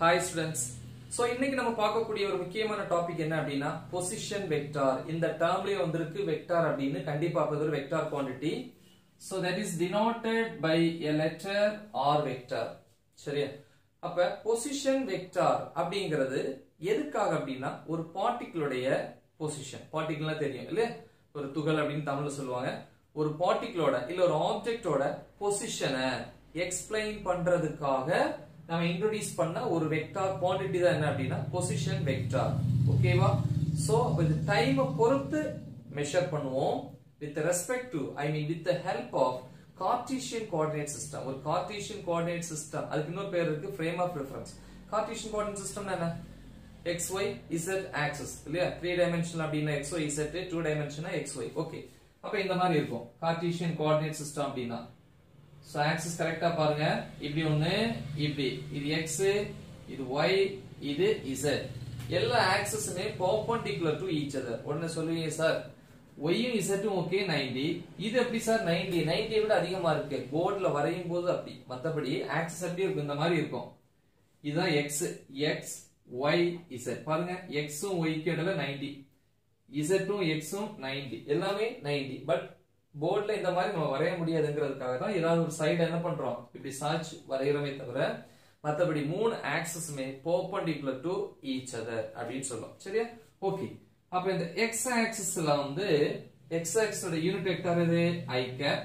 Hi students so இன்னைக்கு நம்ம பார்க்கக்கூடிய ஒரு முக்கியமான டாபிக் என்ன அப்படின்னா பொசிஷன் வெக்டார் இந்த டேர்ம்லயே வந்திருக்கு வெக்டார் அப்படின்னு. கண்டிப்பா ஒரு vector quantity so that is denoted by a letter r vector சரியா? அப்ப பொசிஷன் வெக்டார் அப்படிங்கிறது எதுக்காக அப்படின்னா ஒரு பார்ட்டிகிளுடைய பொசிஷன் பார்ட்டிகிள்லாம் தெரியும் இல்லையா? ஒரு துகள் அப்படின்னு தமிழ்ல சொல்லுவாங்க. ஒரு பார்ட்டிகிளோட இல்ல ஒரு ஆப்ஜெக்டோட பொசிஷனை எக்ஸ்பிளைன் பண்றதுக்காக நம்ம இன்ட்ரோடியூஸ் பண்ண ஒரு வெக்டார் குவாண்டிட்டி தான் என்ன அப்படின்னா பொசிஷன் வெக்டார் ஓகேவா ஸோ இது டைமை பொறுத்து மெஷர் பண்ணுவோம். With respect to I mean with the help of Cartesian coordinate system ஒரு கார்டீஷியன் கோஆர்டினேட் சிஸ்டம் அதுக்கு இன்னொரு பேர் இருக்கு frame of reference Cartesian coordinate system என்ன? எக்ஸ் ஒய் இசட் ஆக்சஸ் இல்லையா? த்ரீ டைமென்ஷன் அப்படின்னா எக்ஸ் ஒய் இசட் டூ டைமென்ஷனா X Y okay அப்ப இந்த மாதிரி இருக்கும். கார்டீஷியன் கோஆர்டினேட் சிஸ்டம் அப்படின்னா. சோ ஆக்சிஸ் கரெக்டா பாருங்க. இப்படி ஒண்ணு இப்படி. இது எக்ஸ் இது ஒய் இது இசட் எல்லா ஆக்சஸுமே பர்பண்டிகுலர் டு ஈச் அதர் உடனே சொல்லுவீங்க சார் ஒய்யும் இசட்டும் ஓகே 90 இது எப்படி சார் 90 90 விட அதிகமா இருக்கு. போர்டில் வரையும் போது அப்படி. மத்தபடி ஆக்சஸ் எப்படி இருக்கும். இந்த மாதிரி இருக்கும். இதுதான் எக்ஸ் எக்ஸ் ஒய் இசட் பாருங்க. எக்ஸும் ஒய்க்கு இடையில 90 இசட்டும் எக்ஸும் 90 எல்லாமே 90 பட் போர்டில் இந்த மாதிரி நம்ம வரைய முடியாதுங்கிறதுக்காக தான் ஏதாவது ஒரு சைடு என்ன பண்றோம்? இப்படி சாச் வரைகிறோமே தவிர மற்றபடி மூணு ஆக்சஸுமே பர்பெண்டிகுலர் டு ஈச் அதர் அப்படின்னு சொல்லும் சரியா? ஓகே அப்ப இந்த எக்ஸ் ஆக்சஸ்ல வந்து எக்ஸ் ஆக்சஸோட யூனிட் வெக்டார் இது ஐ கேப்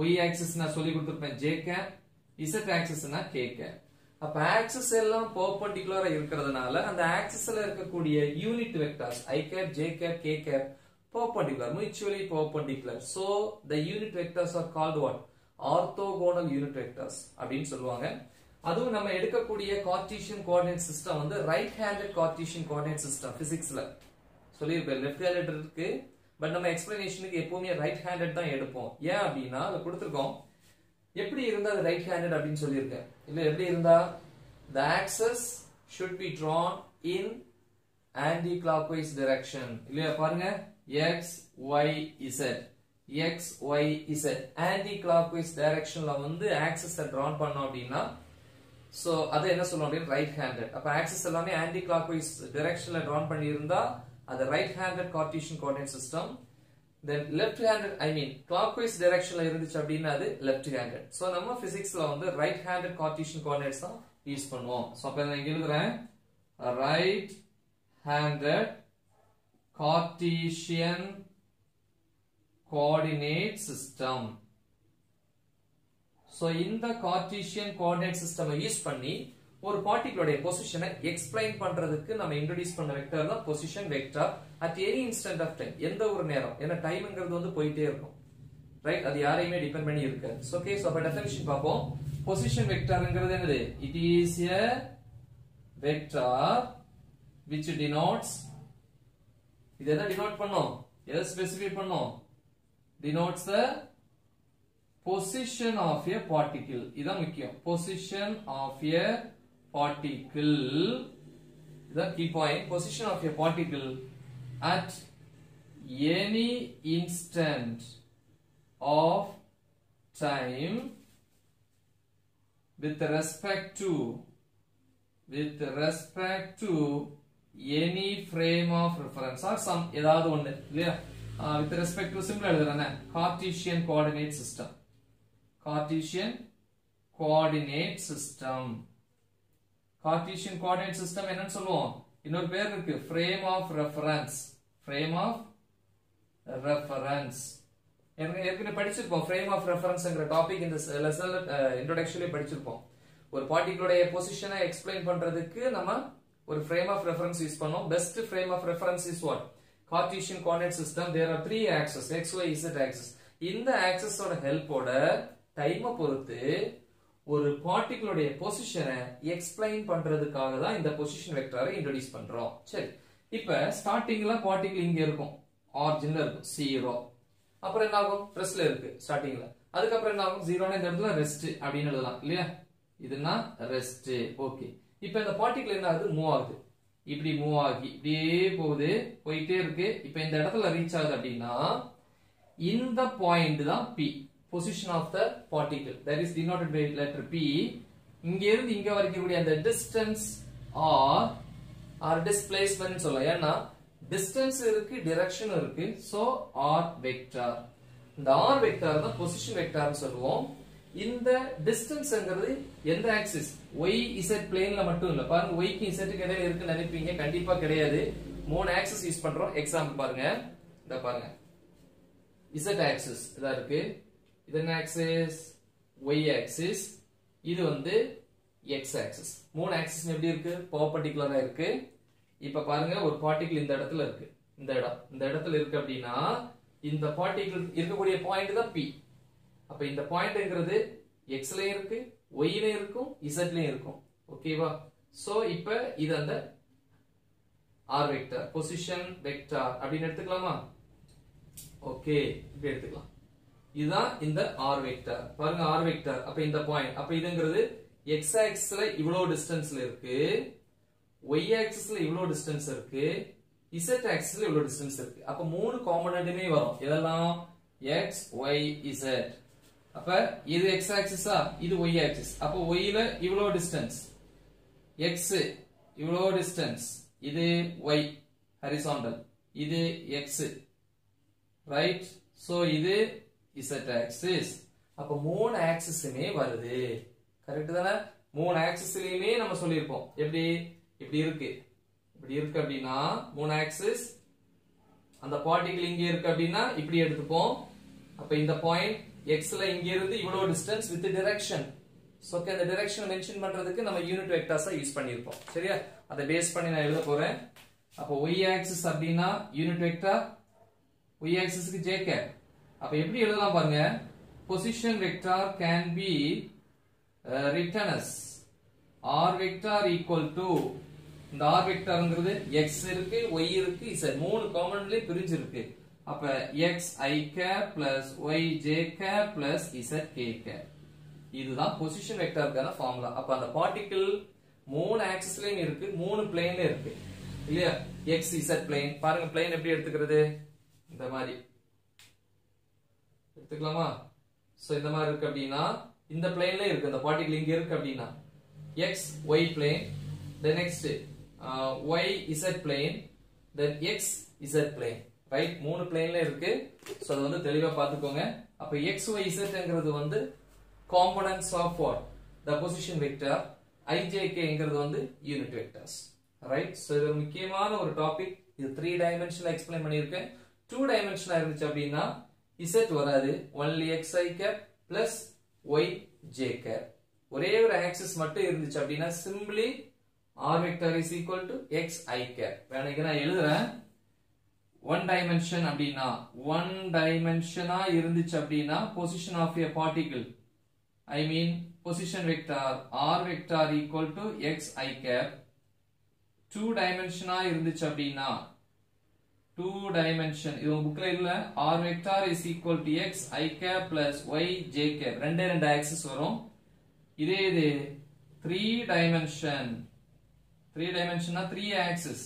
ஒய் ஆக்சிஸ் நான் சொல்லி கொடுத்துருப்பேன் ஜே கேப் இசட் ஆக்சிஸ்னா கே கேப் அப்ப ஆக்சிஸ் எல்லாம் பர்பெண்டிகுலரா இருக்கிறதுனால அந்த ஆக்சஸ்ல இருக்கக்கூடிய unit vectors i cap j cap k cap perpendicular mutually perpendicular. So the unit vectors are called what? Orthogonal unit vectors அப்படின்னு சொல்லுவாங்க. அதுவும் நம்ம எடுக்கக்கூடிய கார்டீசியன் கோஆர்டினேட் சிஸ்டம் வந்து right handed Cartesian coordinate system பிசிக்ஸ்ல சொல்லியிருப்பேன் லெஃப்ட் ஹேண்டட் இருக்கு. But நம்ம எக்ஸ்பிளனேஷனுக்கு எப்பவுமே ரைட் ஹேண்டட் தான் எடுப்போம். ஏன் அப்படின்னா அதை கொடுத்துருக்கோம். எப்படி இருந்தா அது ரைட் ஹேண்டட் அப்படின்னு சொல்லியிருக்கேன். இல்ல எப்படி இருந்தா? The axis should be drawn in anti clockwise direction. இல்லையா பாருங்க. X y y x y y z. Anti wise directionல வந்து axis drawn பண்ணோம் அப்படின்னா ஸோ அதை என்ன சொல்லணும் அப்படின்னா? ரைட் ஹேண்டட் அப்போ ஆக்சஸ் எல்லாமே ஆன்டி கிளாக்வைஸ் டைரக்ஷன்ல டிரான் பண்ணி இருந்தா அது right handed Cartesian coordinate system then left handed I mean clockwise டைரக்ஷன்ல இருந்துச்சு அப்படின்னா அது லெஃப்ட் ஹேண்டட் ஸோ நம்ம பிசிக்ஸ்ல வந்து ரைட் ஹேண்டட் கார்டீசியன் கோஆர்டினேட்ஸ் தான் யூஸ் பண்ணுவோம். ஸோ அப்ப நான் இங்க எழுதுறேன். Right handed Cartesian coordinate system. So இந்த Cartesian coordinate system யூஸ் பண்ணி ஒரு பார்ட்டிகுலருடைய பொசிஷனை எக்ஸ்பிளைன் பண்றதுக்கு நம்ம இன்ட்ரோடியூஸ் பண்ண வெக்டர் தான் position vector at any instant of time எந்த ஒரு நேரம் ஏன்னா டைம்ங்கிறது வந்து போயிட்டே இருக்கும். ரைட் அது யாரையுமே டிபெண்ட் பண்ணி இருக்காது. ஓகே ஸோ அப்போ டெஃபினிஷன் பார்ப்போம். பொசிஷன் வெக்டர்ங்கிறது என்னது? It is a vector which denotes இது எதை டினோட் பண்ணோம் எதை ஸ்பெசிஃபை பண்ணோம் denotes the position of a particle இதான் முக்கியம் position of a particle இதான் key point position of a particle at any instant of time with respect to with respect to any frame of reference or some ஏதாவது ஒண்ணு இல்லையா with respect to simple எழுதுறேன் cartesian coordinate system cartesian coordinate system cartesian coordinate system என்னன்னு சொல்லுவோம் இன்னொரு பேர் இருக்கு frame of reference frame of reference ஏற்கனவே படிச்சிருப்போம் frame of referenceங்கிற டாபிக் இந்த லெசன்ல இன்ட்ரோடக்ஷன்லயே படிச்சிருப்போம் ஒரு பார்ட்டிகளுடைய பொசிஷனை எக்ஸ்பிளைன் பண்றதுக்கு நம்ம ஒரு frame of reference யூஸ் பண்ணோம். Best frame of reference is what? Cartesian coordinate system. There are three axes x y z axis. இந்த ஆக்சஸோட ஹெல்ப்போட டைமை பொறுத்து ஒரு பார்ட்டிகளுடைய பொசிஷனை எக்ஸ்பிளைன் பண்றதுக்காக தான் இந்த பொசிஷன் வெக்டரை இன்ட்ரோடியூஸ் பண்றோம். சரி. இப்ப ஸ்டார்டிங்ல பார்ட்டிகிள் இங்க இருக்கும். ஆரிஜின்ல இருக்கும். ஜீரோ அப்புறம் என்ன ஆகும்? ரெஸ்ட்ல இருக்கு ஸ்டார்டிங்ல அதுக்கப்புறம் என்ன ஆகும்? ஜீரோனா இந்த இடத்துல ரெஸ்ட் அப்படின்னு எழுதலாம். இல்லையா? இதுனா ரெஸ்ட் ஓகே இப்போ இந்த பார்ட்டிகிள் என்ன ஆகுது? மூவ் ஆகுது. இப்படி மூவ் ஆகி இப்படியே போகுது. போயிட்டே இருக்கு. இப்போ இந்த இடத்துல ரீச் ஆகுது அப்படின்னா இந்த பாயிண்ட் தான் p position of the particle. That is denoted by letter p இங்க இருந்து இங்க வரைக்கும் கூடிய அந்த டிஸ்டன்ஸ் ஆர் ஆர் டிஸ்பிளேஸ்மெண்ட் சொல்லலாம் ஏன்னா டிஸ்டன்ஸ் இருக்கு டிரெக்ஷன் இருக்கு. சோ ஆர் வெக்டார் இந்த ஆர் வெக்டார் தான் பொசிஷன் வெக்டார்னு சொல்லுவோம். இந்த டிஸ்டன்ஸ்ங்கிறது எந்த ஆக்சிஸ் ஒய் இசட் பிளேன்ல மட்டும் இல்ல. பாருங்க ஒய்க்கு இசட்டுக்கு இடையில இருக்குன்னு நினைப்பீங்க. கண்டிப்பா கிடையாது. மூணு ஆக்சிஸ் யூஸ் பண்றோம். எக்ஸாம்பிள் பாருங்க. இந்த பாருங்க. இசட் ஆக்சிஸ் இதா இருக்கு. இது என்ன ஆக்சிஸ் ஒய் ஆக்சிஸ் இது வந்து எக்ஸ் ஆக்சிஸ் மூணு ஆக்சிஸ் எப்படி இருக்கு? பர்பர்டிகுலரா இருக்கு. இப்ப பாருங்க ஒரு பார்ட்டிகிள் இந்த இடத்துல இருக்கு. இந்த இடம். இந்த இடத்துல இருக்கு அப்படின்னா இந்த பார்ட்டிகிள் இருக்கக்கூடிய பாயிண்ட் தான் பி அப்ப இந்த பாயிண்ட்ங்கிறது எக்ஸ்லயும் இருக்கு ஒய்லயும் இருக்கும் இசட்லயும் இருக்கும். ஓகேவா சோ இப்ப இது அந்த ஆர் வெக்டர் பொசிஷன் வெக்டர் அப்படின்னு எடுத்துக்கலாமா? ஓகே இப்படி எடுத்துக்கலாம். இதுதான் இந்த ஆர் வெக்டர் பாருங்க ஆர் வெக்டர் அப்ப இந்த பாயிண்ட் அப்ப இதுங்கிறது எக்ஸ் ஆக்சிஸ்ல இவ்வளவு டிஸ்டன்ஸ்ல இருக்கு. ஒய் ஆக்சிஸ்ல இவ்வளவு டிஸ்டன்ஸ் இருக்கு. இசட் ஆக்சிஸ்ல இவ்வளவு டிஸ்டன்ஸ் இருக்கு. அப்ப மூணு காம்பனண்ட்டுமே வரும். இதெல்லாம் எக்ஸ் ஒய் இசட் அப்ப இது எக்ஸ் ஆக்சிஸா இது ஒய் ஆக்சிஸ் அப்ப ஒய்ல இவ்வளவு டிஸ்டன்ஸ் எக்ஸ் இவ்வளவு டிஸ்டன்ஸ் இது ஒய் ஹரிசாண்டல் இது எக்ஸ் ரைட் சோ இது இசட் ஆக்சிஸ் அப்ப மூணு ஆக்சிஸுமே வருது. கரெக்ட் தானே? மூணு ஆக்சிஸ்லயுமே நம்ம சொல்லியிருப்போம். எப்படி? இப்படி இருக்கு. இப்படி இருக்கு அப்படின்னா மூணு ஆக்சிஸ் அந்த பார்ட்டிகிள் இங்க இருக்கு அப்படின்னா இப்படி எடுத்துப்போம். அப்ப இந்த பாயிண்ட் எக்ஸ்ல இங்க இருந்து இவ்வளவு டிஸ்டன்ஸ் வித் டிரெக்ஷன் ஓகே அந்த டிரெக்ஷன் மென்ஷன் பண்றதுக்கு நம்ம யூனிட் வெக்டார்ஸா யூஸ் பண்ணியிருப்போம் சரியா? அதை பேஸ் பண்ணி நான் எழுத போறேன். அப்போ ஒய் ஆக்சிஸ் அப்படின்னா யூனிட் வெக்டார் ஒய் ஆக்சிஸ்க்கு ஜே கேப் அப்ப எப்படி எழுதலாம் பாருங்க? Position vector can be written as r vector equal to இந்த ஆர் வெக்டார்ங்கிறது எக்ஸ் இருக்கு ஒய் இருக்கு இசட் மூணு காம்பனண்ட்லயே பிரிஞ்சுருக்கு. அப்ப x i cap plus y j cap plus z k. Cap இதுதான் பொசிஷன் வெக்டாருக்கான ஃபார்முலா அப்ப அந்த பார்ட்டிகிள் மூணு ஆக்சிஸ்லயும் இருக்கு மூணு பிளேன்ல இருக்கு. இல்லையா? எக்ஸ் இசட் பிளேன் பாருங்க பிளேன் எப்படி எடுத்துக்கிறது? இந்த மாதிரி. எடுத்துக்கலாமா? சோ இந்த மாதிரி இருக்கு அப்படின்னா இந்த பிளேன்ல இருக்கு. அந்த பார்ட்டிகிள் இங்க இருக்கு அப்படின்னா. X y plane then next y z plane then x z plane right மூணு பிளேன்ல இருக்கு. சோ அது வந்து தெளிவா பாத்துக்கோங்க அப்ப எக்ஸ் ஒய் இசட்ங்கிறது வந்து components of what the position vector ஐஜேகேங்கிறது வந்து யூனிட் வெக்டர்ஸ் ரைட் சோ இது ஒரு முக்கியமான ஒரு டாபிக் இது த்ரீ டைமென்ஷன்ல எக்ஸ்பிளைன் பண்ணியிருக்கேன். டூ டைமென்ஷனா இருந்துச்சு அப்படின்னா இசட் வராது. Only x i cap plus y j cap ஒரே ஒரு ஆக்சிஸ் மட்டும் இருந்துச்சு அப்படின்னா simply r vector is equal to x i cap வேணுங்க நான் எழுதுறேன். ஒன் டைமென்ஷன் அப்படின்னா ஒன் டைமென்ஷனா இருந்துச்சு அப்படின்னா position of a particle I mean position vector r vector equal to x i cap two டைமென்ஷனா இருந்துச்சு அப்படின்னா டூ டைமென்ஷன் இது புக்ல இல்ல. R vector is equal to x i cap plus y j cap ரெண்டே ரெண்டு ஆக்சஸ் வரும். இதே இது த்ரீ டைமென்ஷன் த்ரீ டைமென்ஷன்னா த்ரீ ஆக்சஸ்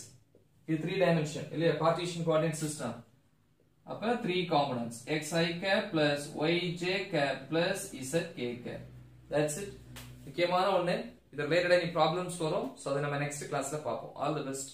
இது த்ரீ டைமென்ஷன் இல்லையா பார்ட்டிஷன் கோஆர்டினேட் சிஸ்டம் அப்ப three components x i cap plus y j cap plus z k cap that's it முக்கியமான ஒண்ணு இது ரிலேட்டடா நீ ப்ராப்ளம்ஸ் வரும் சோ அதை நம்ம நெக்ஸ்ட் கிளாஸ்ல பார்ப்போம் ஆல் தி பெஸ்ட்